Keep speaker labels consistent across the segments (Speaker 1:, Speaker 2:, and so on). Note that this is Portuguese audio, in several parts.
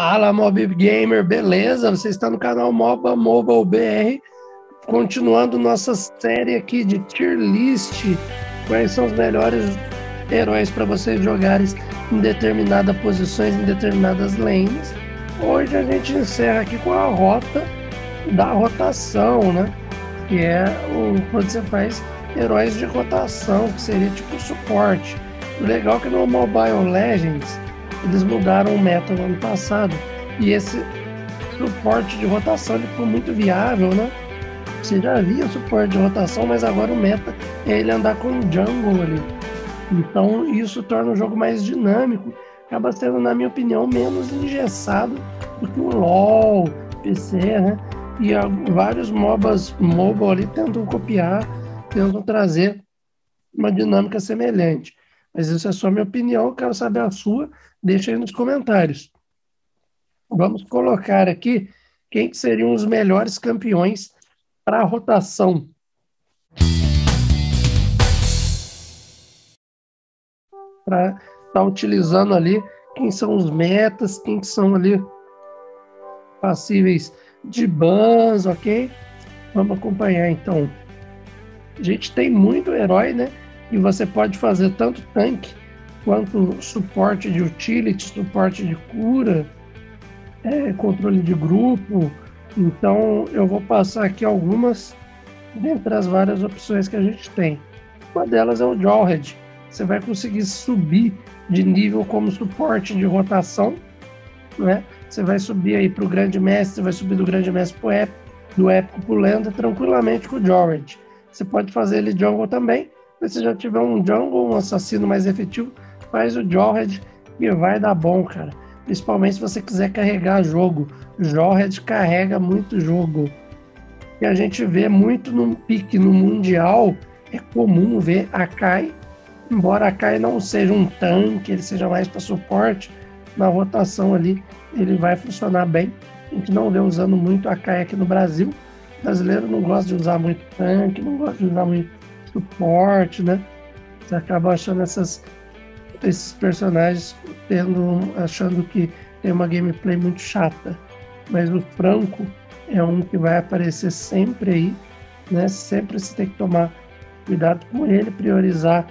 Speaker 1: Fala, Mob Gamer, beleza? Você está no canal MOBA Mobile BR, continuando nossa série aqui de tier list. Quais são os melhores heróis para vocês jogarem em determinadas posições, em determinadas lanes. Hoje a gente encerra aqui com a rota da rotação, né? Que é o, quando você faz heróis de rotação, que seria tipo suporte. O legal é que no Mobile Legends eles mudaram o meta no ano passado e esse suporte de rotação ele ficou muito viável, né? Você já havia suporte de rotação, mas agora o meta é ele andar com o jungle ali. Então isso torna o jogo mais dinâmico, acaba sendo, na minha opinião, menos engessado do que o LoL, PC, né? E vários MOBAs mobile ali tentam copiar, tentam trazer uma dinâmica semelhante. Mas isso é só minha opinião, quero saber a sua, deixa aí nos comentários. Vamos colocar aqui quem seriam os melhores campeões para a rotação. Para estar tá utilizando ali quem são os metas, quem são ali passíveis de bans, ok? Vamos acompanhar então. A gente tem muito herói, né? E você pode fazer tanto tanque quanto suporte de utility, suporte de cura, é, controle de grupo. Então eu vou passar aqui algumas dentre as várias opções que a gente tem. Uma delas é o Jawhead. Você vai conseguir subir de nível como suporte de rotação, né? Você vai subir aí para o Grande Mestre, vai subir do Grande Mestre para o Épico, do Épico para o Lenda, tranquilamente com o Jawhead. Você pode fazer ele jungle também, mas se já tiver um jungle, um assassino mais efetivo, faz o Jawhead e vai dar bom, cara. Principalmente se você quiser carregar jogo. Jawhead carrega muito jogo. E a gente vê muito no pique no Mundial, é comum ver a Kai, embora a Kai não seja um tanque, ele seja mais para suporte, na rotação ali ele vai funcionar bem. A gente não vê usando muito a Kai aqui no Brasil. O brasileiro não gosta de usar muito tanque, não gosta de usar muito suporte, né? Você acaba achando essas esses personagens tendo, achando que tem uma gameplay muito chata. Mas o Franco é um que vai aparecer sempre aí, né? Sempre você tem que tomar cuidado com ele, priorizar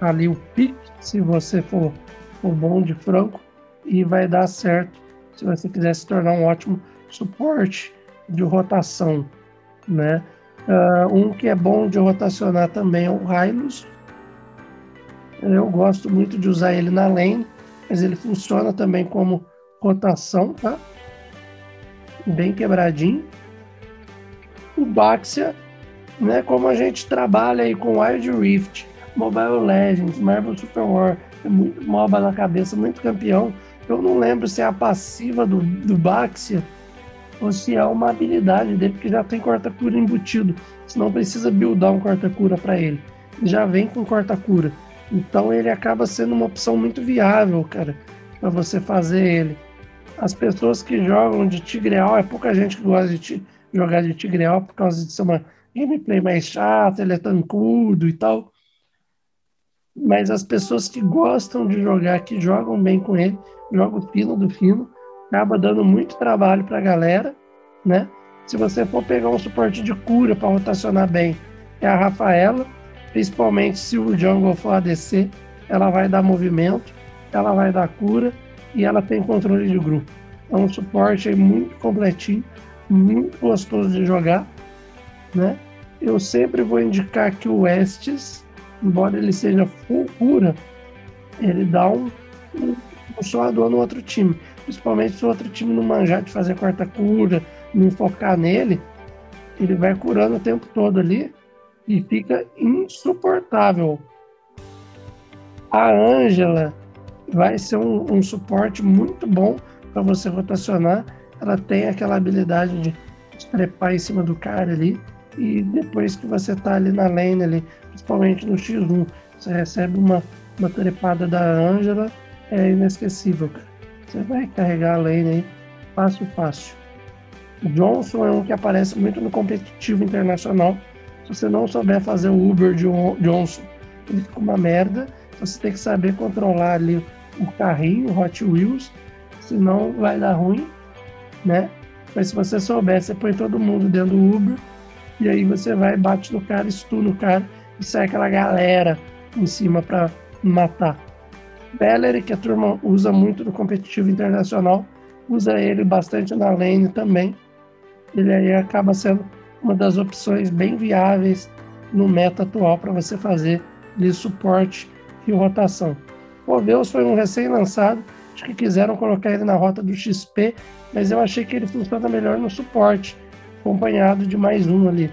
Speaker 1: ali o pique, se você for, for bom de Franco, e vai dar certo se você quiser se tornar um ótimo suporte de rotação, né? Uh, um que é bom de rotacionar também é o Hylos, eu gosto muito de usar ele na lane, mas ele funciona também como rotação, tá? Bem quebradinho. O Baxia, né? Como a gente trabalha aí com Wild Rift, Mobile Legends, Marvel Super War, é muito MOBA na cabeça, muito campeão. Eu não lembro se é a passiva do, do Baxia ou se é uma habilidade dele, porque já tem corta-cura embutido. Você não precisa buildar um corta-cura para ele. Já vem com corta-cura. Então ele acaba sendo uma opção muito viável, cara, para você fazer ele. As pessoas que jogam de Tigreal, é pouca gente que gosta de jogar de Tigreal por causa de ser uma gameplay mais chata, ele é tancudo e tal. Mas as pessoas que gostam de jogar, que jogam bem com ele, jogam fino do fino, acaba dando muito trabalho para a galera, né? Se você for pegar um suporte de cura para rotacionar bem, é a Rafaela principalmente se o jungle for ADC, ela vai dar movimento, ela vai dar cura e ela tem controle de grupo. É um suporte muito completinho, muito gostoso de jogar, né? Eu sempre vou indicar que o Estes, embora ele seja full cura, ele dá um, um, um suador no outro time. Principalmente se o outro time não manjar de fazer quarta cura, não focar nele, ele vai curando o tempo todo ali e fica insuportável. A Ângela vai ser um, um suporte muito bom para você rotacionar. Ela tem aquela habilidade de trepar em cima do cara ali e depois que você tá ali na lane ali, principalmente no X1, você recebe uma, uma trepada da Ângela, é inesquecível, cara. Você vai carregar a lane aí fácil, fácil. O Johnson é um que aparece muito no competitivo internacional, se você não souber fazer o Uber de Johnson, ele fica uma merda. Você tem que saber controlar ali o carrinho, o Hot Wheels. senão vai dar ruim, né? Mas se você souber, você põe todo mundo dentro do Uber e aí você vai, bate no cara, estuna o cara e sai aquela galera em cima para matar. Bellery, que a turma usa muito no competitivo internacional, usa ele bastante na lane também. Ele aí acaba sendo uma das opções bem viáveis no meta atual para você fazer de suporte e rotação. O Veus foi um recém-lançado, acho que quiseram colocar ele na rota do XP, mas eu achei que ele funciona melhor no suporte, acompanhado de mais um ali.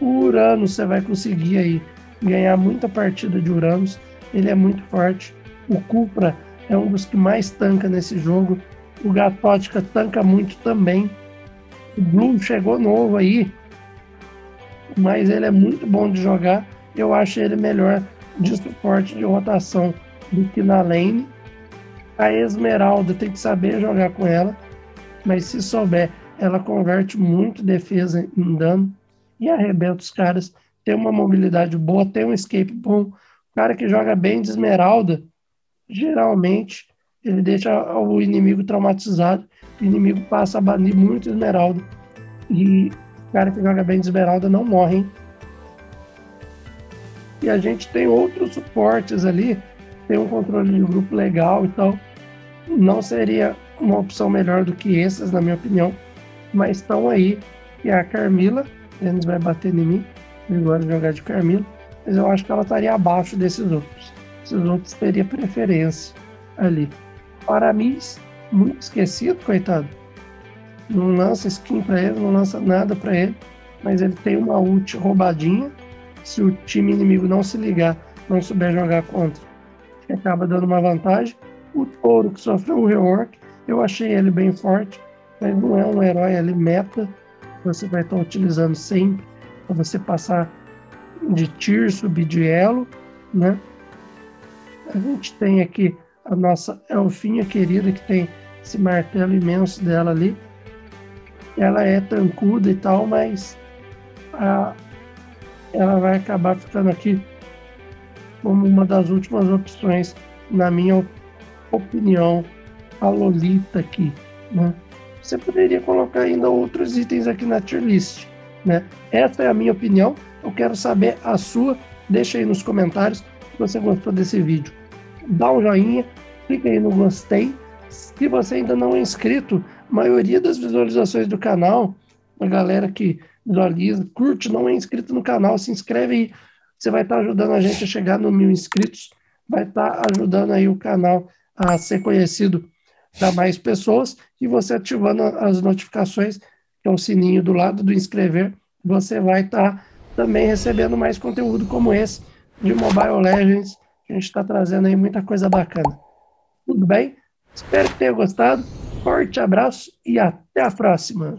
Speaker 1: O Uranus você vai conseguir aí ganhar muita partida de Uranus, ele é muito forte. O Cupra é um dos que mais tanca nesse jogo. O Gatótica tanca muito também. O Blue chegou novo aí, mas ele é muito bom de jogar. Eu acho ele melhor de suporte de rotação do que na lane. A Esmeralda tem que saber jogar com ela, mas se souber, ela converte muito defesa em dano e arrebenta os caras. Tem uma mobilidade boa, tem um escape bom. Cara que joga bem de Esmeralda, geralmente ele deixa o inimigo traumatizado. O inimigo passa a banir muito Esmeralda. E o cara que joga bem de Esmeralda não morre, hein? E a gente tem outros suportes ali, tem um controle de grupo legal e tal. Não seria uma opção melhor do que essas, na minha opinião, mas estão aí. E a Carmila, Denis vai bater em mim, ele gosta de jogar de Carmila, mas eu acho que ela estaria abaixo desses outros. Esses outros teria preferência ali. Aramis, muito esquecido, coitado. Não lança skin para ele, não lança nada para ele, mas ele tem uma ult roubadinha se o time inimigo não se ligar, não souber jogar contra, acaba dando uma vantagem. O touro que sofreu o rework, eu achei ele bem forte, mas não é um herói ali meta, você vai estar utilizando sempre para você passar de tier, subir de elo, né? A gente tem aqui a nossa elfinha querida que tem esse martelo imenso dela ali. Ela é tancuda e tal, mas a, ela vai acabar ficando aqui como uma das últimas opções, na minha opinião, a Lolita aqui, né? Você poderia colocar ainda outros itens aqui na tier list, né? Essa é a minha opinião, eu quero saber a sua, deixa aí nos comentários se você gostou desse vídeo. Dá um joinha, clica aí no gostei. Se você ainda não é inscrito, a maioria das visualizações do canal, a galera que visualiza, curte, não é inscrito no canal, se inscreve aí. Você vai estar ajudando a gente a chegar no mil inscritos, vai estar ajudando aí o canal a ser conhecido para mais pessoas e você ativando as notificações, que é o sininho do lado do inscrever, você vai estar também recebendo mais conteúdo como esse de Mobile Legends. A gente está trazendo aí muita coisa bacana. Tudo bem? Espero que tenha gostado. Forte abraço e até a próxima.